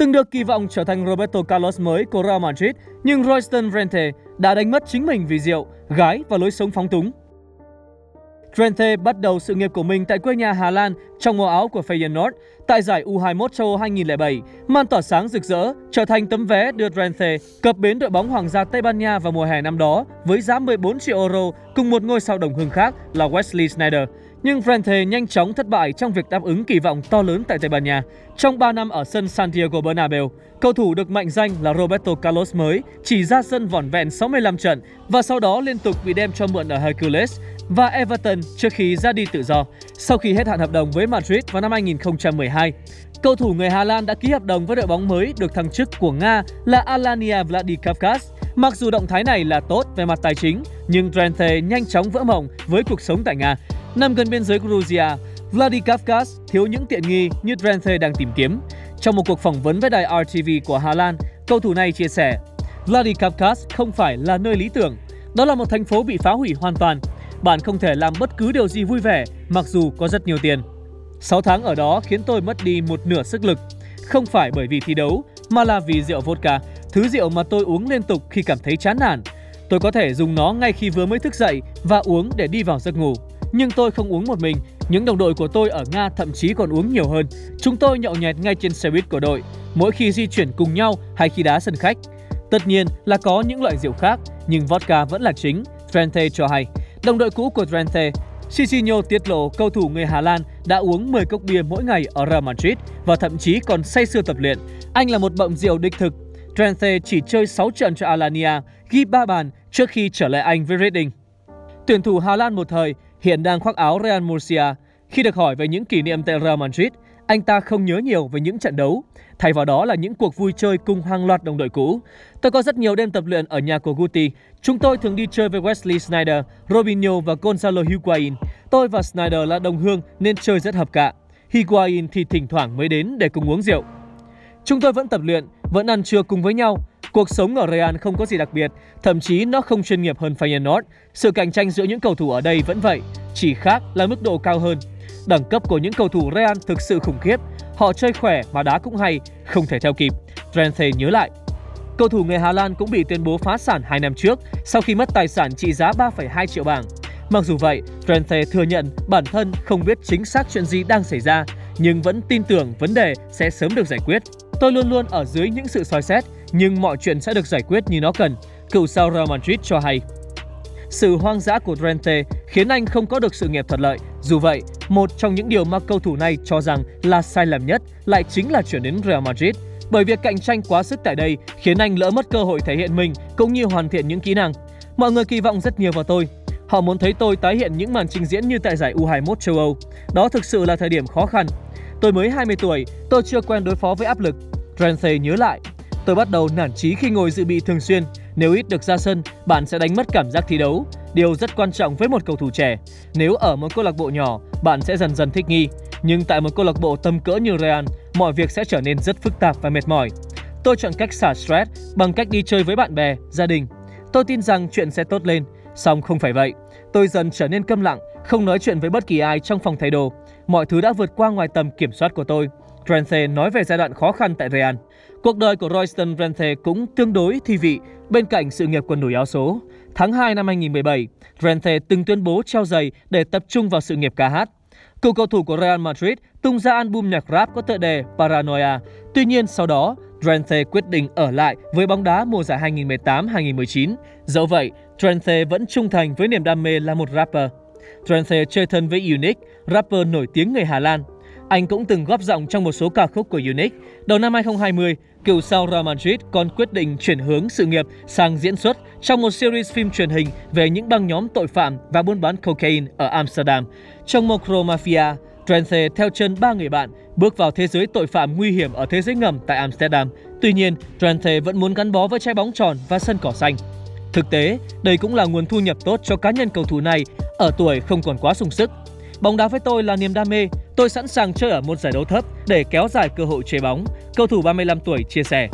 Từng được kỳ vọng trở thành Roberto Carlos mới của Real Madrid, nhưng Royston Drenthe đã đánh mất chính mình vì rượu, gái và lối sống phóng túng. Drenthe bắt đầu sự nghiệp của mình tại quê nhà Hà Lan trong màu áo của Feyenoord tại giải U21 châu Âu 2007, màn tỏa sáng rực rỡ trở thành tấm vé đưa Drenthe cập bến đội bóng Hoàng gia Tây Ban Nha vào mùa hè năm đó với giá 14 triệu euro cùng một ngôi sao đồng hương khác là Wesley Sneijder. Nhưng Frente nhanh chóng thất bại trong việc đáp ứng kỳ vọng to lớn tại Tây Ban Nha. Trong 3 năm ở sân Santiago Bernabeu, cầu thủ được mệnh danh là Roberto Carlos mới chỉ ra sân vỏn vẹn 65 trận và sau đó liên tục bị đem cho mượn ở Hercules và Everton trước khi ra đi tự do sau khi hết hạn hợp đồng với Madrid vào năm 2012. Cầu thủ người Hà Lan đã ký hợp đồng với đội bóng mới được thăng chức của Nga là Alania Vladikavkaz. Mặc dù động thái này là tốt về mặt tài chính, nhưng Drenthe nhanh chóng vỡ mộng với cuộc sống tại Nga. Nằm gần biên giới Georgia, Vladikavkaz thiếu những tiện nghi như Drenthe đang tìm kiếm. Trong một cuộc phỏng vấn với đài RTV của Hà Lan, cầu thủ này chia sẻ, Vladikavkaz không phải là nơi lý tưởng. Đó là một thành phố bị phá hủy hoàn toàn bạn không thể làm bất cứ điều gì vui vẻ mặc dù có rất nhiều tiền. 6 tháng ở đó khiến tôi mất đi một nửa sức lực, không phải bởi vì thi đấu mà là vì rượu vodka, thứ rượu mà tôi uống liên tục khi cảm thấy chán nản. Tôi có thể dùng nó ngay khi vừa mới thức dậy và uống để đi vào giấc ngủ. Nhưng tôi không uống một mình, những đồng đội của tôi ở Nga thậm chí còn uống nhiều hơn. Chúng tôi nhậu nhẹt ngay trên xe buýt của đội, mỗi khi di chuyển cùng nhau hay khi đá sân khách. Tất nhiên là có những loại rượu khác, nhưng vodka vẫn là chính, Trente cho hay. Đồng đội cũ của Trente, Cicinho tiết lộ cầu thủ người Hà Lan đã uống 10 cốc bia mỗi ngày ở Real Madrid và thậm chí còn say sưa tập luyện. Anh là một bậm rượu đích thực. Trente chỉ chơi 6 trận cho Alania, ghi 3 bàn trước khi trở lại Anh với Reading. Tuyển thủ Hà Lan một thời hiện đang khoác áo Real Murcia. Khi được hỏi về những kỷ niệm tại Real Madrid, anh ta không nhớ nhiều về những trận đấu, thay vào đó là những cuộc vui chơi cùng hàng loạt đồng đội cũ. Tôi có rất nhiều đêm tập luyện ở nhà của Guti. Chúng tôi thường đi chơi với Wesley Snyder, Robinho và Gonzalo Higuain. Tôi và Snyder là đồng hương nên chơi rất hợp cạ. Higuain thì thỉnh thoảng mới đến để cùng uống rượu. Chúng tôi vẫn tập luyện, vẫn ăn trưa cùng với nhau. Cuộc sống ở Real không có gì đặc biệt, thậm chí nó không chuyên nghiệp hơn Feyenoord. Sự cạnh tranh giữa những cầu thủ ở đây vẫn vậy, chỉ khác là mức độ cao hơn. Đẳng cấp của những cầu thủ Real thực sự khủng khiếp. Họ chơi khỏe mà đá cũng hay, không thể theo kịp. Trenthe nhớ lại. Cầu thủ người Hà Lan cũng bị tuyên bố phá sản 2 năm trước sau khi mất tài sản trị giá 3,2 triệu bảng. Mặc dù vậy, Trenthe thừa nhận bản thân không biết chính xác chuyện gì đang xảy ra, nhưng vẫn tin tưởng vấn đề sẽ sớm được giải quyết. Tôi luôn luôn ở dưới những sự soi xét, nhưng mọi chuyện sẽ được giải quyết như nó cần, cựu sao Real Madrid cho hay. Sự hoang dã của Drente khiến anh không có được sự nghiệp thuận lợi. Dù vậy, một trong những điều mà cầu thủ này cho rằng là sai lầm nhất lại chính là chuyển đến Real Madrid. Bởi việc cạnh tranh quá sức tại đây khiến anh lỡ mất cơ hội thể hiện mình cũng như hoàn thiện những kỹ năng. Mọi người kỳ vọng rất nhiều vào tôi. Họ muốn thấy tôi tái hiện những màn trình diễn như tại giải U21 châu Âu. Đó thực sự là thời điểm khó khăn. Tôi mới 20 tuổi, tôi chưa quen đối phó với áp lực. Drenthe nhớ lại, tôi bắt đầu nản chí khi ngồi dự bị thường xuyên nếu ít được ra sân, bạn sẽ đánh mất cảm giác thi đấu. Điều rất quan trọng với một cầu thủ trẻ. Nếu ở một câu lạc bộ nhỏ, bạn sẽ dần dần thích nghi. Nhưng tại một câu lạc bộ tầm cỡ như Real, mọi việc sẽ trở nên rất phức tạp và mệt mỏi. Tôi chọn cách xả stress bằng cách đi chơi với bạn bè, gia đình. Tôi tin rằng chuyện sẽ tốt lên, song không phải vậy. Tôi dần trở nên câm lặng, không nói chuyện với bất kỳ ai trong phòng thay đồ. Mọi thứ đã vượt qua ngoài tầm kiểm soát của tôi. Renthe nói về giai đoạn khó khăn tại Real. Cuộc đời của Royston Renthe cũng tương đối thi vị bên cạnh sự nghiệp quần đùi áo số. Tháng 2 năm 2017, Renthe từng tuyên bố treo giày để tập trung vào sự nghiệp ca hát. Cựu cầu thủ của Real Madrid tung ra album nhạc rap có tựa đề Paranoia. Tuy nhiên sau đó, Drenthe quyết định ở lại với bóng đá mùa giải 2018-2019. Dẫu vậy, Drenthe vẫn trung thành với niềm đam mê là một rapper. Drenthe chơi thân với Unique, rapper nổi tiếng người Hà Lan. Anh cũng từng góp giọng trong một số ca khúc của Unique. Đầu năm 2020, cựu sao Real Madrid còn quyết định chuyển hướng sự nghiệp sang diễn xuất trong một series phim truyền hình về những băng nhóm tội phạm và buôn bán cocaine ở Amsterdam. Trong Mocro Mafia, Trenthe theo chân ba người bạn bước vào thế giới tội phạm nguy hiểm ở thế giới ngầm tại Amsterdam. Tuy nhiên, Trenthe vẫn muốn gắn bó với trái bóng tròn và sân cỏ xanh. Thực tế, đây cũng là nguồn thu nhập tốt cho cá nhân cầu thủ này ở tuổi không còn quá sung sức. Bóng đá với tôi là niềm đam mê, tôi sẵn sàng chơi ở một giải đấu thấp để kéo dài cơ hội chơi bóng, cầu thủ 35 tuổi chia sẻ.